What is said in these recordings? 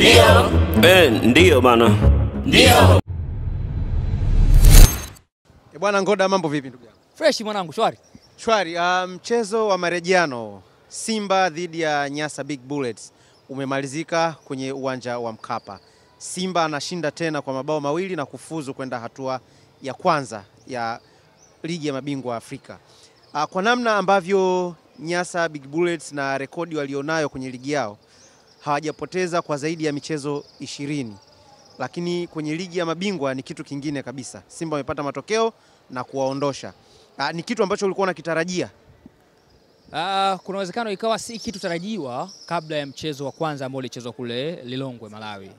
Ndio. Eh, ndiyo bana. Ndio. E bwana Ngoda, mambo vipi ndugu yangu? Fresh mwanangu, shwari. Shwari. mchezo mchezo wa marejiano Simba dhidi ya Nyasa Big Bullets umemalizika kwenye uwanja wa Mkapa. Simba anashinda tena kwa mabao mawili na kufuzu kwenda hatua ya kwanza ya ligi ya mabingwa Afrika. Uh, kwa namna ambavyo Nyasa Big Bullets na rekodi walionayo kwenye ligi yao hawajapoteza kwa zaidi ya michezo ishirini, lakini kwenye ligi ya mabingwa ni kitu kingine kabisa. Simba wamepata matokeo na kuwaondosha. Uh, ni kitu ambacho ulikuwa unakitarajia? Uh, kuna uwezekano ikawa si kitu tarajiwa kabla ya mchezo wa kwanza ambao ulichezwa kule Lilongwe, Malawi.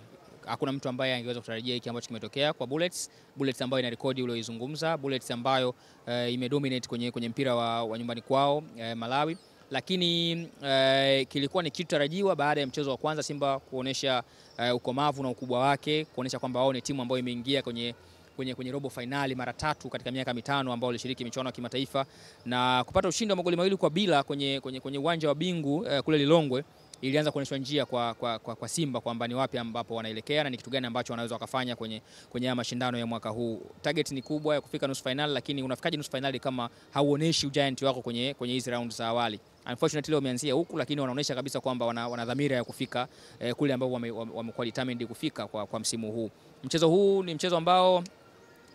Hakuna mtu ambaye angeweza kutarajia hiki ambacho kimetokea kwa Bullets. Bullets ambayo ina rekodi ulioizungumza, Bullets ambayo uh, imedominate kwenye, kwenye mpira wa, wa nyumbani kwao uh, Malawi, lakini uh, kilikuwa ni kitu tarajiwa baada ya mchezo wa kwanza Simba kuonesha uh, ukomavu na ukubwa wake, kuonesha kwamba wao ni timu ambayo imeingia kwenye kwenye, kwenye robo fainali mara tatu katika miaka mitano ambao walishiriki michuano ya kimataifa na kupata ushindi wa magoli mawili kwa bila kwenye, kwenye, kwenye uwanja wa Bingu eh, kule Lilongwe ilianza kuonyeshwa njia kwa, kwa, kwa, kwa Simba kwamba ni wapi ambapo wanaelekea na ni kitu gani ambacho wanaweza wakafanya kwenye, kwenye haya mashindano ya mwaka huu. Target ni kubwa ya kufika nusu finali, lakini unafikaje nusu finali kama hauoneshi ugiant wako kwenye, kwenye hizi round za awali? Unfortunately wameanzia huku, lakini wanaonyesha kabisa kwamba wana, wana dhamira ya kufika eh, kule ambapo wamekuwa wame, wame determined kufika kwa, kwa msimu huu. Mchezo huu ni mchezo ambao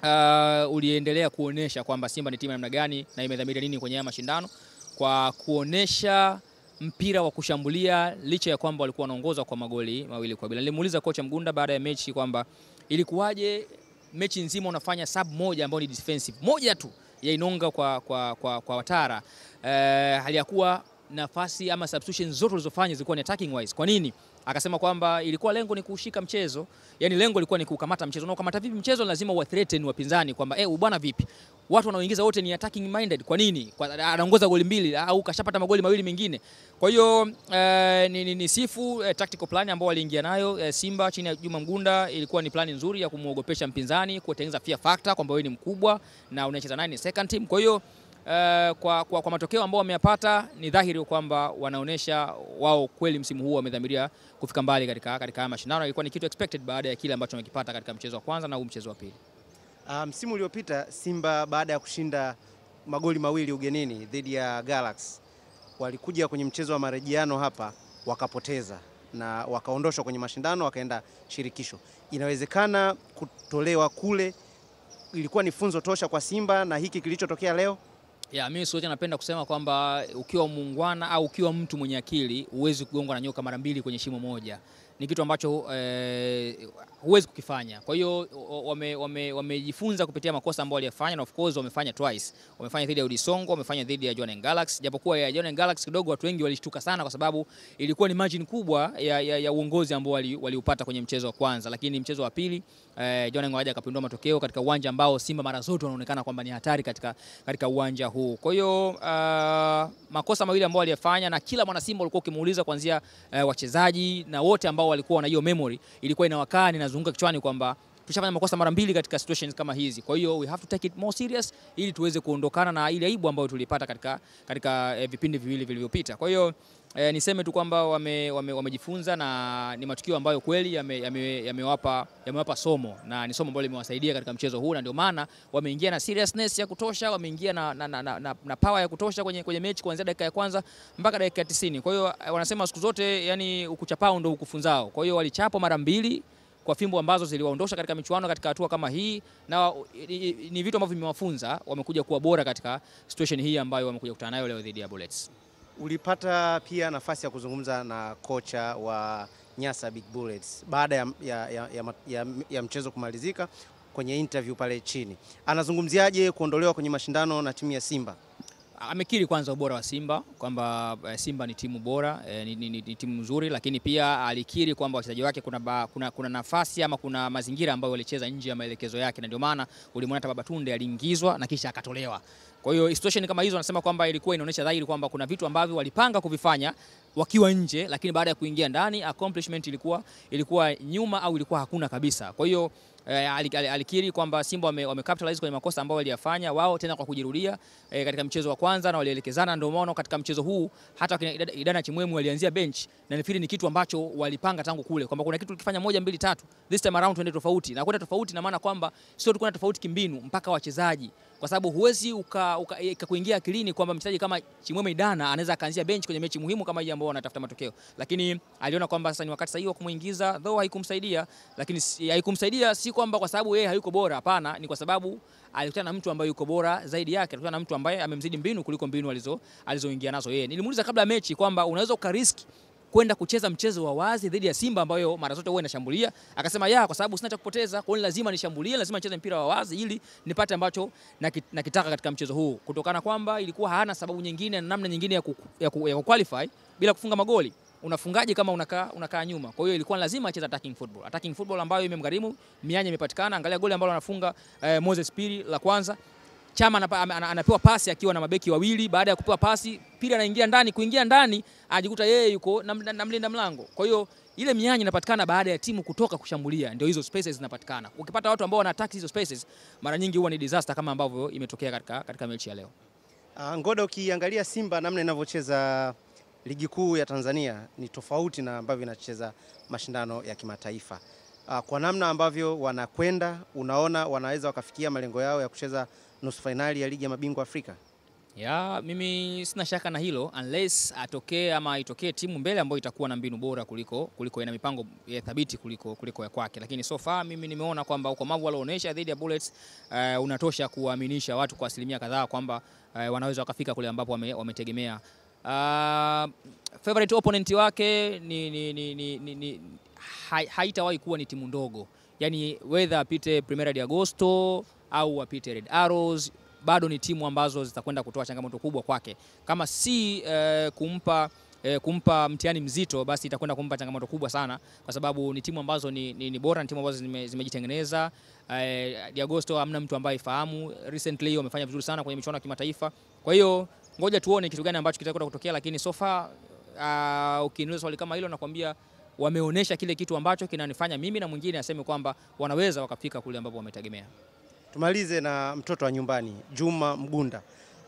uh, uliendelea kuonesha kwamba Simba ni timu ya namna gani na imedhamiria nini kwenye haya mashindano kwa kuonesha mpira wa kushambulia licha ya kwamba walikuwa wanaongoza kwa magoli mawili kwa bila. Nilimuuliza kocha Mgunda baada ya mechi kwamba ilikuwaje mechi nzima unafanya sub moja ambayo ni defensive moja tu ya Inonga kwa, kwa, kwa, kwa Watara eh, hali ya kuwa nafasi ama substitution zote ulizofanya zilikuwa ni attacking wise. Kwa nini? Akasema kwamba ilikuwa lengo ni kushika mchezo, yani lengo ilikuwa ni kukamata mchezo. Na ukamata vipi mchezo? Lazima wa threaten wapinzani kwamba eh, bwana vipi, watu wanaoingiza wote ni attacking minded. Kwa nini? Kwa, anaongoza goli mbili au kashapata magoli mawili mengine. Kwa hiyo eh, ni, ni, ni sifu eh, tactical plan ambao waliingia nayo eh, Simba chini ya Juma Mgunda, ilikuwa ni plani nzuri ya kumuogopesha mpinzani, kutengeneza fear factor kwamba wewe ni mkubwa na unacheza naye ni second team. Kwa hiyo Uh, kwa, kwa, kwa matokeo ambao wameyapata ni dhahiri kwamba wanaonesha wao kweli msimu huu wamedhamiria kufika mbali katika katika haya mashindano. Ilikuwa ni kitu expected baada ya kile ambacho wamekipata katika mchezo wa kwanza na huu mchezo wa pili. Uh, msimu uliopita Simba baada ya kushinda magoli mawili ugenini dhidi ya Galaxy walikuja kwenye mchezo wa marejiano hapa wakapoteza na wakaondoshwa kwenye mashindano wakaenda shirikisho. Inawezekana kutolewa kule ilikuwa ni funzo tosha kwa Simba na hiki kilichotokea leo? Ya, mimi sote napenda kusema kwamba ukiwa muungwana au ukiwa mtu mwenye akili huwezi kugongwa na nyoka mara mbili kwenye shimo moja. Ni kitu ambacho eh, huwezi kukifanya. Kwa hiyo wamejifunza wame, wame kupitia makosa ambayo waliyafanya na of course wamefanya twice. Wamefanya dhidi ya Udisongo, wamefanya dhidi ya Jwaneng Galaxy. Japokuwa ya Jwaneng Galaxy kidogo watu wengi walishtuka sana kwa sababu ilikuwa ni margin kubwa ya, ya, ya uongozi ambao waliupata wali kwenye mchezo wa kwanza, lakini mchezo wa pili eh, Jwaneng waje akapindua matokeo katika uwanja ambao Simba mara zote wanaonekana kwamba ni hatari katika, katika uwanja huu. Kwa hiyo uh, makosa mawili ambayo waliyafanya na kila mwana Simba ulikuwa ukimuuliza kuanzia uh, wachezaji na wote ambao walikuwa na hiyo memory ilikuwa inawakaa ninazunguka kichwani kwamba tushafanya makosa mara mbili katika situations kama hizi. Kwa hiyo we have to take it more serious ili tuweze kuondokana na ile aibu ambayo tulipata katika, katika eh, vipindi viwili vilivyopita. Kwa hiyo eh, niseme tu kwamba wamejifunza wame, wame na ni matukio ambayo kweli yamewapa yame, yame yame somo na ni somo ambalo limewasaidia katika mchezo huu, na ndio maana wameingia na seriousness ya kutosha, wameingia na, na, na, na, na power ya kutosha kwenye, kwenye mechi kuanzia dakika ya kwanza mpaka dakika ya 90. Kwa hiyo wanasema siku zote yani ukuchapao ndio ukufunzao. Kwa hiyo walichapwa mara mbili kwa fimbo ambazo ziliwaondosha katika michuano katika hatua kama hii, na ni vitu ambavyo vimewafunza, wamekuja kuwa bora katika situation hii ambayo wamekuja kukutana nayo leo dhidi ya Bullets. Ulipata pia nafasi ya kuzungumza na kocha wa Nyasa Big Bullets baada ya, ya, ya, ya, ya, ya mchezo kumalizika, kwenye interview pale chini, anazungumziaje kuondolewa kwenye mashindano na timu ya Simba? Amekiri kwanza ubora wa Simba kwamba Simba ni timu bora e, ni, ni, ni timu nzuri, lakini pia alikiri kwamba wachezaji wake kuna, ba, kuna, kuna nafasi ama kuna mazingira ambayo walicheza nje ya maelekezo yake, na ndio maana ulimwona hata Babatunde aliingizwa na kisha akatolewa Kwa hiyo situation kama hizo wanasema kwamba ilikuwa inaonyesha dhahiri kwamba kuna vitu ambavyo walipanga kuvifanya wakiwa nje, lakini baada ya kuingia ndani accomplishment ilikuwa ilikuwa nyuma au ilikuwa hakuna kabisa. Kwa hiyo eh, alikiri kwamba Simba wame, wame capitalize kwenye makosa ambayo waliyafanya wao tena kwa kujirudia eh, katika mchezo wa kwanza na walielekezana. Ndio maana katika mchezo huu hata Idana Chimwemu walianzia bench, na nafikiri ni kitu ambacho walipanga tangu kule kwamba kuna kitu tukifanya moja mbili tatu, this time around tuende tofauti, na kwenda tofauti na maana kwamba sio tu kuna tofauti kimbinu, mpaka wachezaji kwa sababu huwezi ukakuingia akilini kwamba mchezaji kama Chimwemwe Idana anaweza akaanzia bench kwenye mechi muhimu kama hii ambao wanatafuta matokeo, lakini aliona kwamba sasa ni wakati sahihi wa kumuingiza, though haikumsaidia. Lakini haikumsaidia si kwamba kwa sababu yeye hayuko bora, hapana, ni kwa sababu alikutana na mtu ambaye yuko bora zaidi yake, alikutana na mtu ambaye amemzidi mbinu kuliko mbinu alizo alizoingia nazo yeye. Nilimuuliza kabla ya mechi kwamba unaweza ukariski kwenda kucheza mchezo wa wazi dhidi ya Simba ambayo mara zote huwa inashambulia. Akasema ya, kwa sababu sina cha kupoteza, kwa hiyo lazima nishambulie, lazima nicheze mpira wa wazi ili nipate ambacho nakitaka katika mchezo huu, kutokana kwamba ilikuwa hana sababu nyingine na namna nyingine ya ku, ya ku, bila kufunga magoli. Unafungaje kama unakaa unakaa nyuma? Kwa hiyo ilikuwa lazima acheze attacking football, attacking football ambayo imemgharimu, mianya imepatikana. Angalia goli ambalo anafunga eh, Moses Piri la kwanza Chama anapewa pasi akiwa na mabeki wawili. Baada ya kupewa pasi, Pili anaingia ndani. Kuingia ndani, anajikuta yeye yuko na, na, na mlinda mlango. Kwa hiyo ile mianya inapatikana baada ya timu kutoka kushambulia, ndio hizo spaces zinapatikana. Ukipata watu ambao wana attack hizo spaces, mara nyingi huwa ni disaster, kama ambavyo imetokea katika, katika mechi ya leo. Uh, Ngoda, ukiangalia Simba namna inavyocheza ligi kuu ya Tanzania ni tofauti na ambavyo inacheza mashindano ya kimataifa. Uh, kwa namna ambavyo wanakwenda, unaona wanaweza wakafikia malengo yao ya kucheza nusu fainali ya ligi ya mabingwa Afrika? Ya, mimi sina shaka na hilo unless atokee ama itokee timu mbele ambayo itakuwa na mbinu bora kuliko kuliko ina mipango ya thabiti kuliko kuliko ya kwake, lakini so far mimi nimeona kwamba ukomavu walioonyesha dhidi ya Bullets uh, unatosha kuwaaminisha watu kwa asilimia kadhaa kwamba uh, wanaweza wakafika kule ambapo wame, wametegemea. Uh, favorite opponent wake ni, ni, ni, ni, ni, ni haitawahi kuwa ni timu ndogo, yani whether apite Primera de Agosto au apite Red Arrows, bado ni timu ambazo zitakwenda kutoa changamoto kubwa kwake. Kama si eh, kumpa eh, kumpa mtihani mzito, basi itakwenda kumpa changamoto kubwa sana, kwa sababu ni timu ambazo ni, ni, ni bora, ni timu ambazo zimejitengeneza. Eh, de Agosto hamna mtu ambaye ifahamu. Recently wamefanya vizuri sana kwenye michuano ya kimataifa, kwa hiyo ngoja tuone kitu gani ambacho kitakwenda kutokea, lakini so far uh, ukiniuliza swali kama hilo nakwambia wameonyesha kile kitu ambacho kinanifanya mimi na mwingine aseme kwamba wanaweza wakafika kule ambapo wametegemea. Tumalize na mtoto wa nyumbani Juma Mgunda.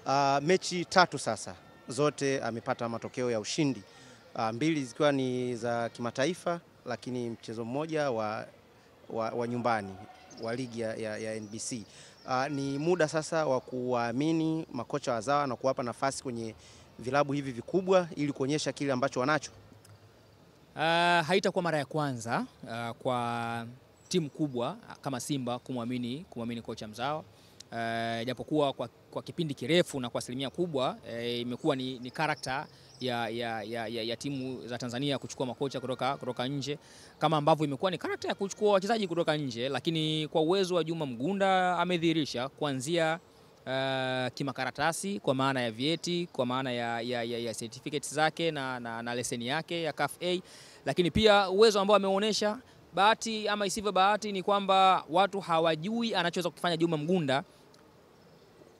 Uh, mechi tatu sasa zote amepata matokeo ya ushindi uh, mbili zikiwa ni za kimataifa, lakini mchezo mmoja wa, wa, wa nyumbani wa ligi ya, ya, ya NBC. Uh, ni muda sasa wa kuwaamini makocha wazawa na kuwapa nafasi kwenye vilabu hivi vikubwa ili kuonyesha kile ambacho wanacho. Uh, haitakuwa mara ya kwanza uh, kwa timu kubwa kama Simba kumwamini kumwamini kocha mzao. Uh, japokuwa kwa, kwa kipindi kirefu na kwa asilimia kubwa uh, imekuwa ni, ni karakta ya, ya, ya, ya, ya timu za Tanzania kuchukua makocha kutoka, kutoka nje. Kama ambavyo imekuwa ni karakta ya kuchukua wachezaji kutoka nje, lakini kwa uwezo wa Juma Mgunda amedhihirisha kuanzia uh, kimakaratasi kwa maana ya vyeti, kwa maana ya, ya, ya, ya certificates zake na, na, na leseni yake ya CAF A, lakini pia uwezo ambao ameonyesha bahati ama isivyo bahati ni kwamba watu hawajui anachoweza kufanya Juma Mgunda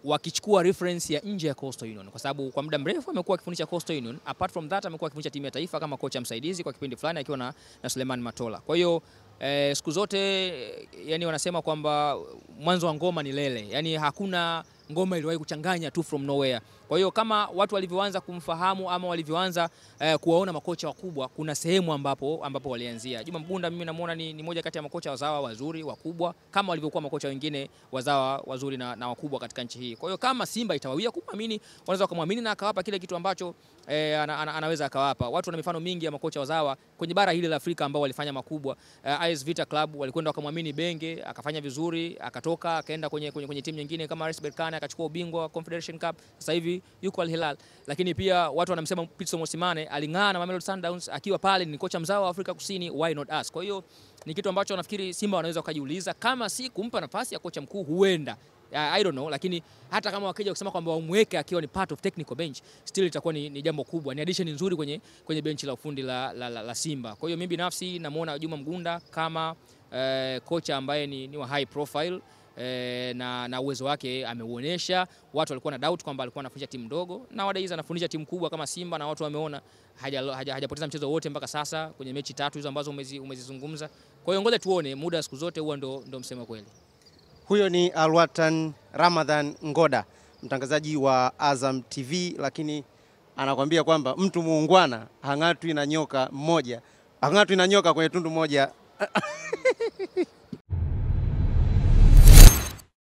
wakichukua reference ya nje ya Coastal Union, kwa sababu kwa muda mrefu amekuwa akifundisha Coastal Union. Apart from that amekuwa akifundisha timu ya taifa kama kocha msaidizi kwa kipindi fulani akiwa na, na Suleiman Matola. Kwa hiyo eh, siku zote yani wanasema kwamba mwanzo wa ngoma ni lele, yani hakuna ngoma iliwahi kuchanganya tu from nowhere. Kwa hiyo kama watu walivyoanza kumfahamu ama walivyoanza eh, kuwaona makocha wakubwa, kuna sehemu ambapo, ambapo walianzia. Juma Mgunda mimi namuona ni, ni moja kati ya makocha wazawa wazuri wakubwa kama walivyokuwa makocha wengine wazawa wazuri na, na wakubwa katika nchi hii. Kwa hiyo kama Simba itawawia kumwamini, wanaweza kumwamini na akawapa kile kitu ambacho eh, ana, ana, anaweza akawapa. Watu wana mifano mingi ya makocha wazawa kwenye bara hili la Afrika ambao walifanya makubwa. Eh, AS Vita Club walikwenda wakamwamini Benge akafanya vizuri, akatoka akaenda kwenye, kwenye, kwenye timu nyingine kama RS Berkane akachukua ubingwa wa Confederation Cup. Sasa hivi yuko Al Hilal, lakini pia watu wanamsema Pitso Mosimane aling'aa na Mamelodi Sundowns akiwa pale, ni kocha mzao wa Afrika Kusini, why not us? Kwa hiyo ni kitu ambacho nafikiri Simba wanaweza wakajiuliza, kama si kumpa nafasi ya kocha mkuu, huenda I don't know, lakini hata kama wakija kusema kwamba wamweke akiwa ni part of technical bench still itakuwa ni, ni jambo kubwa, ni addition nzuri kwenye, kwenye benchi la ufundi la, la, la, la Simba. Kwa hiyo mimi binafsi namuona Juma Mgunda kama eh, kocha ambaye ni, ni wa high profile e, na, na uwezo wake ameuonyesha. Watu walikuwa na doubt kwamba alikuwa anafundisha timu ndogo, na wadaiza anafundisha timu kubwa kama Simba na watu wameona hajapoteza haja, haja mchezo wote mpaka sasa kwenye mechi tatu hizo ambazo umezi, umezizungumza. Kwa hiyo ngoja tuone, muda siku zote huwa ndo, ndo msema kweli. Huyo ni Alwatan Ramadhan Ngoda, mtangazaji wa Azam TV, lakini anakwambia kwamba mtu muungwana hang'atwi na nyoka mmoja, hang'atwi na nyoka kwenye tundu moja